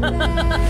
哈哈哈哈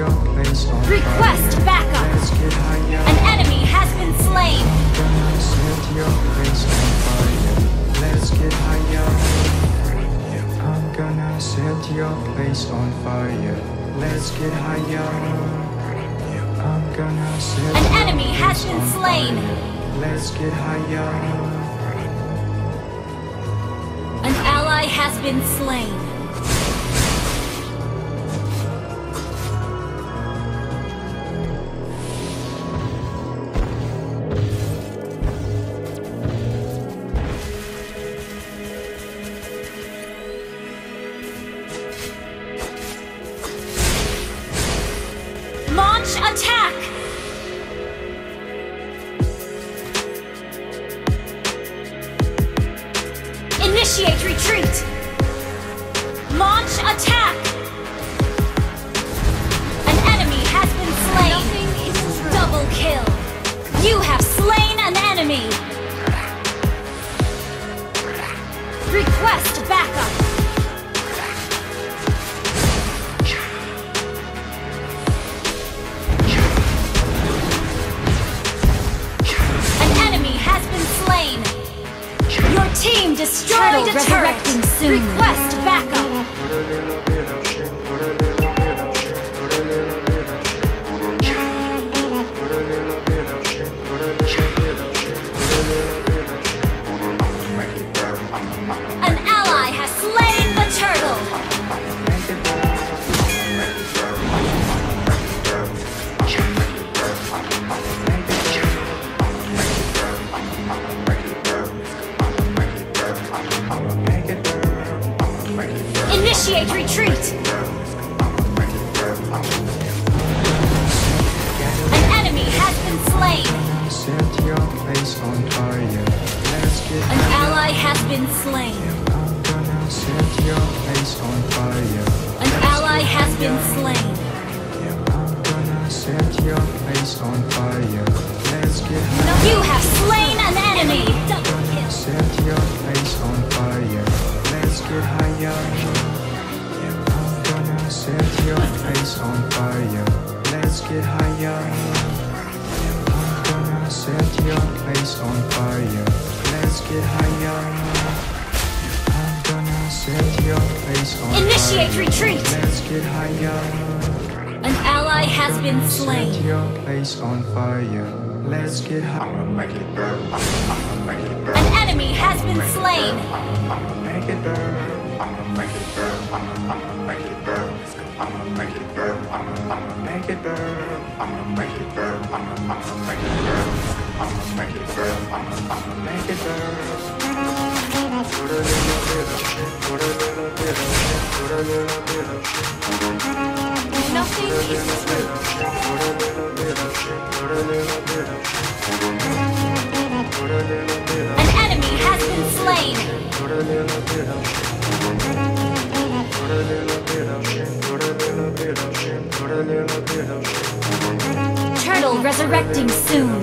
Request backup! An enemy has been slain! Let's get higher. I'm gonna set your place on fire. Let's get higher. I'm gonna set An enemy has been slain! Let's get higher. An ally has been slain. Initiate retreat! Launch attack! An enemy has been slain! Double kill! You have slain an enemy! Request backup! destroyed Turtle a turret. Soon. Request backup. Set your face on fire. Let's get high. You have slain an enemy. Double kill. Set your face on fire. Let's get higher. I'm gonna set your face on fire. Let's get higher. I'm gonna set your face on fire. Let's get higher. I'm gonna set Initiate retreat! Let's get higher. An ally has been slain. Set your place on fire. Let's get high. I'ma make it burn. I'ma make it burn. An enemy has been slain. I'ma make it burn. I'ma make it burn. I'ma make it burn. I'ma make it burn. I'ma make it burn. I'ma make it burn. I'ma make it burn. I'ma make it burn. I'ma make it burn. Put a little bit of shit. Put a little bit of shit. Put a little bit of shit. resurrecting soon.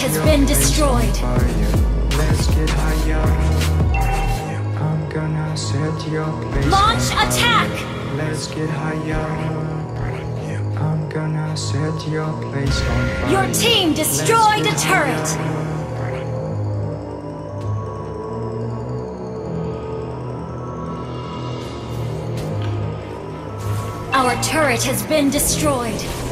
has been destroyed. Launch attack! Let's get higher. I'm gonna set your place on fire. Your team destroyed a turret! Our turret has been destroyed.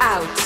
Out.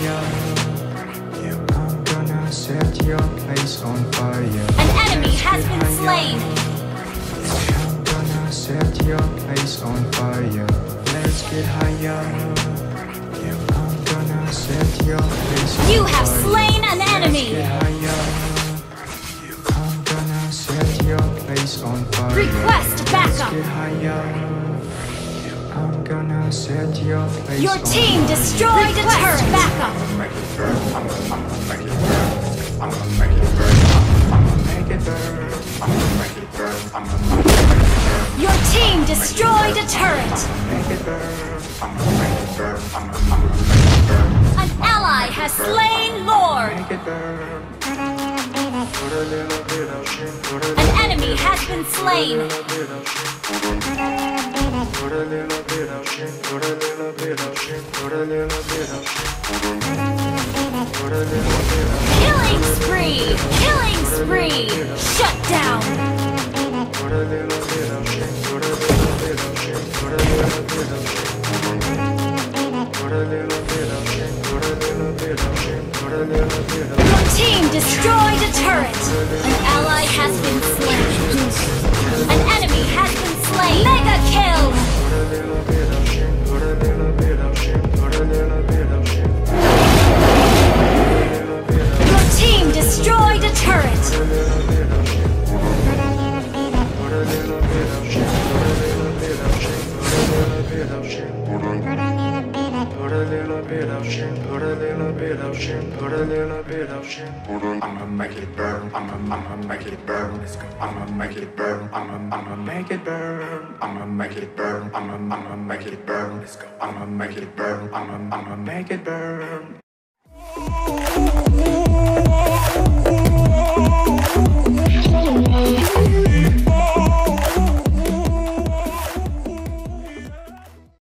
your place on fire. An enemy has been slain. I'm gonna set your place on fire. Let's get higher. I'm gonna set your place on You have fire. slain an enemy. I'm gonna set your place on fire. Request backup. I'm gonna set your place Your team destroyed a turret. Backup. I'ma, I'ma make it burn. I'ma make it burn. I'ma, I'ma make it burn. I'ma, I'ma make it burn. Your team destroyed a turret. Make it burn. I'ma make it burn. I'ma, I'ma make it burn. An ally has slain Lord. Make it burn. Put a little bit of shit. Put a little bit of shit. Little bit of Killing spree. Killing spree. Shut down. Your team destroyed a turret. An ally has been slain. An enemy has been slain. Mega kill. Your team destroyed a turret put a little bit of shit, put a little bit of shit, put a little bit of shit. I'ma make it burn, I'ma I'ma make it burn, Let's go, I'ma make it burn, I'ma I'ma make it burn, I'ma make it burn, I'ma I'ma make it burn, Let's go, I'ma make it burn, I'ma I'ma make it burn. Oh,